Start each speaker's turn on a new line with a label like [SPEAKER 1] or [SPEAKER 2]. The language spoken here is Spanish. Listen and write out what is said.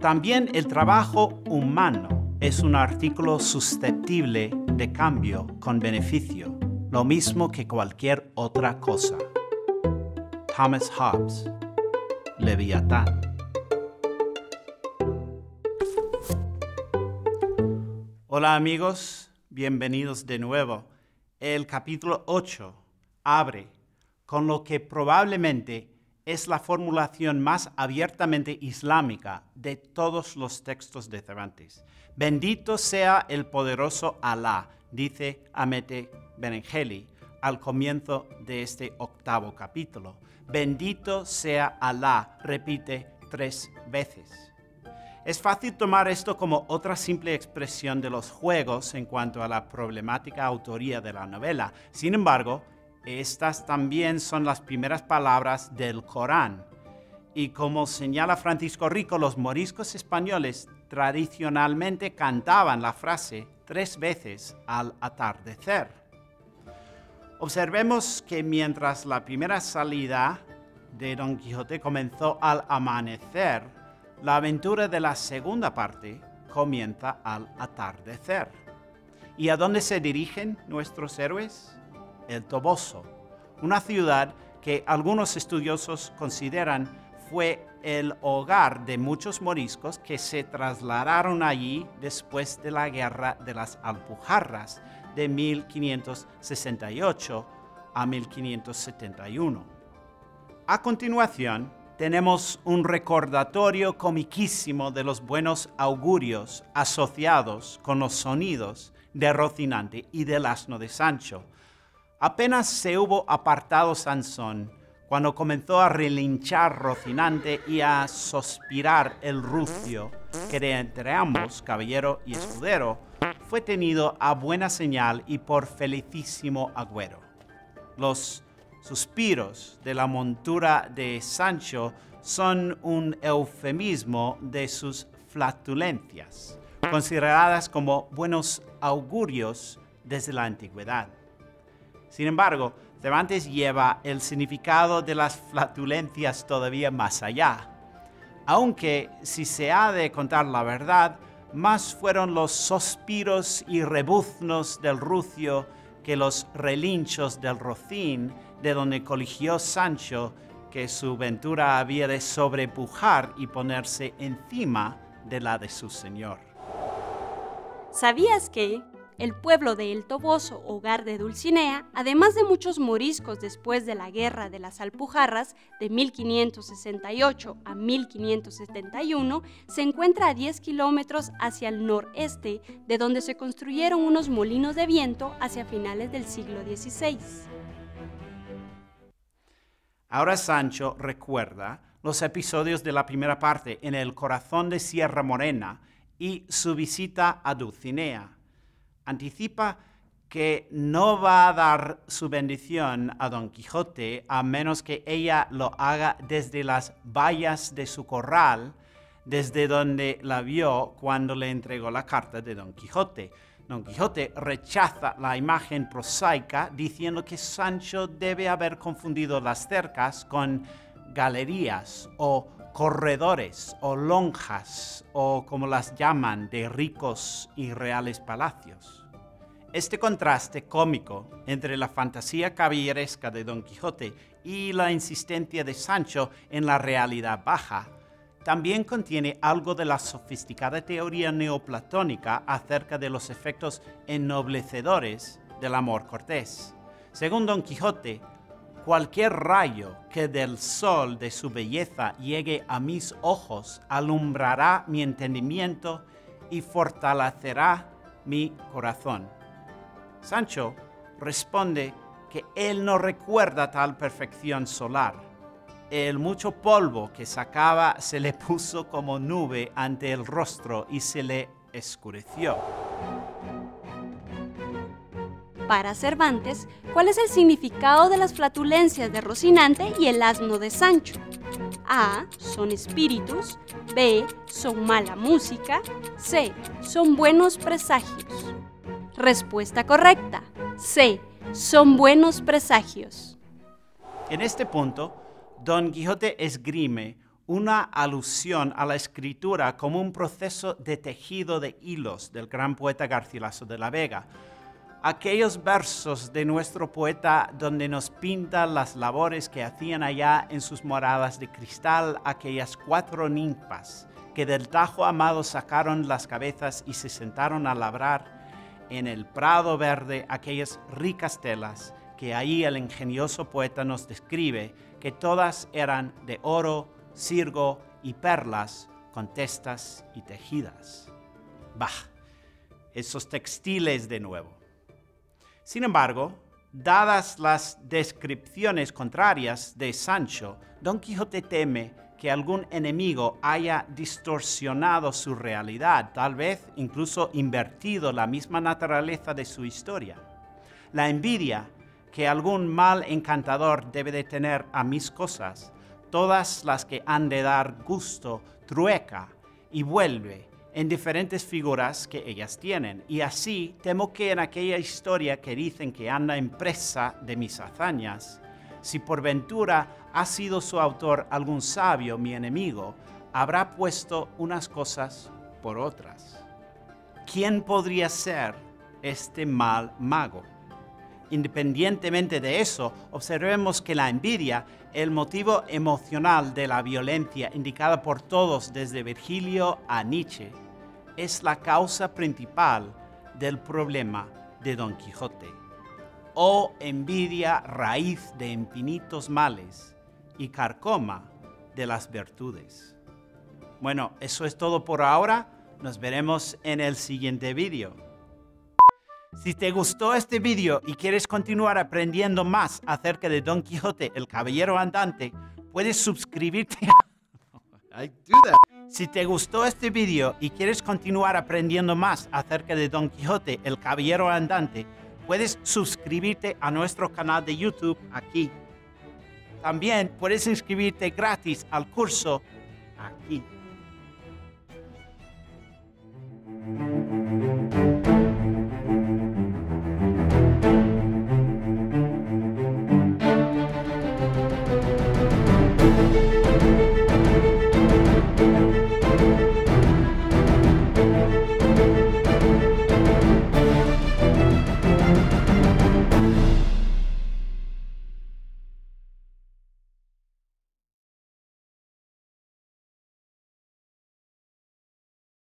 [SPEAKER 1] También el trabajo humano es un artículo susceptible de cambio con beneficio, lo mismo que cualquier otra cosa. Thomas Hobbes, Leviatán. Hola amigos, bienvenidos de nuevo. El capítulo 8 abre con lo que probablemente es la formulación más abiertamente islámica de todos los textos de Cervantes. Bendito sea el poderoso Alá, dice Amete Benengeli al comienzo de este octavo capítulo. Bendito sea Alá, repite tres veces. Es fácil tomar esto como otra simple expresión de los juegos en cuanto a la problemática autoría de la novela. Sin embargo, estas también son las primeras palabras del Corán. Y como señala Francisco Rico, los moriscos españoles tradicionalmente cantaban la frase tres veces al atardecer. Observemos que mientras la primera salida de Don Quijote comenzó al amanecer, la aventura de la segunda parte comienza al atardecer. ¿Y a dónde se dirigen nuestros héroes? El Toboso, una ciudad que algunos estudiosos consideran fue el hogar de muchos moriscos que se trasladaron allí después de la Guerra de las Alpujarras de 1568 a 1571. A continuación, tenemos un recordatorio comiquísimo de los buenos augurios asociados con los sonidos de Rocinante y del asno de Sancho, Apenas se hubo apartado Sansón cuando comenzó a relinchar Rocinante y a suspirar el rucio, que de entre ambos, caballero y escudero, fue tenido a buena señal y por felicísimo agüero. Los suspiros de la montura de Sancho son un eufemismo de sus flatulencias, consideradas como buenos augurios desde la antigüedad. Sin embargo, Cervantes lleva el significado de las flatulencias todavía más allá. Aunque, si se ha de contar la verdad, más fueron los suspiros y rebuznos del rucio que los relinchos del rocín, de donde coligió Sancho que su ventura había de sobrepujar y ponerse encima de la de su señor.
[SPEAKER 2] ¿Sabías que el pueblo de El Toboso, hogar de Dulcinea, además de muchos moriscos después de la Guerra de las Alpujarras de 1568 a 1571, se encuentra a 10 kilómetros hacia el noreste, de donde se construyeron unos molinos de viento hacia finales del siglo XVI.
[SPEAKER 1] Ahora Sancho recuerda los episodios de la primera parte en el corazón de Sierra Morena y su visita a Dulcinea anticipa que no va a dar su bendición a Don Quijote a menos que ella lo haga desde las vallas de su corral, desde donde la vio cuando le entregó la carta de Don Quijote. Don Quijote rechaza la imagen prosaica diciendo que Sancho debe haber confundido las cercas con galerías o corredores o lonjas o como las llaman de ricos y reales palacios. Este contraste cómico entre la fantasía caballeresca de Don Quijote y la insistencia de Sancho en la realidad baja también contiene algo de la sofisticada teoría neoplatónica acerca de los efectos ennoblecedores del amor cortés. Según Don Quijote, cualquier rayo que del sol de su belleza llegue a mis ojos alumbrará mi entendimiento y fortalecerá mi corazón. Sancho responde que él no recuerda tal perfección solar. El mucho polvo que sacaba se le puso como nube ante el rostro y se le escureció.
[SPEAKER 2] Para Cervantes, ¿cuál es el significado de las flatulencias de Rocinante y el asno de Sancho? A. Son espíritus. B. Son mala música. C. Son buenos presagios. Respuesta correcta. C. Son buenos presagios.
[SPEAKER 1] En este punto, Don Quijote esgrime una alusión a la escritura como un proceso de tejido de hilos del gran poeta Garcilaso de la Vega. Aquellos versos de nuestro poeta donde nos pinta las labores que hacían allá en sus moradas de cristal aquellas cuatro ninfas que del Tajo amado sacaron las cabezas y se sentaron a labrar en el prado verde aquellas ricas telas que ahí el ingenioso poeta nos describe, que todas eran de oro, cirgo y perlas con testas y tejidas. Bah, esos textiles de nuevo. Sin embargo, dadas las descripciones contrarias de Sancho, Don Quijote teme que algún enemigo haya distorsionado su realidad, tal vez incluso invertido la misma naturaleza de su historia. La envidia que algún mal encantador debe de tener a mis cosas, todas las que han de dar gusto, trueca y vuelve en diferentes figuras que ellas tienen. Y así temo que en aquella historia que dicen que anda en presa de mis hazañas, si por ventura ha sido su autor algún sabio, mi enemigo, habrá puesto unas cosas por otras. ¿Quién podría ser este mal mago? Independientemente de eso, observemos que la envidia, el motivo emocional de la violencia indicada por todos desde Virgilio a Nietzsche, es la causa principal del problema de Don Quijote. Oh envidia, raíz de infinitos males y carcoma de las virtudes. Bueno, eso es todo por ahora. Nos veremos en el siguiente vídeo. Si te gustó este vídeo y quieres continuar aprendiendo más acerca de Don Quijote, el caballero andante, puedes suscribirte Si te gustó este vídeo y quieres continuar aprendiendo más acerca de Don Quijote, el caballero andante, puedes suscribirte a nuestro canal de YouTube aquí. También puedes inscribirte gratis al curso aquí.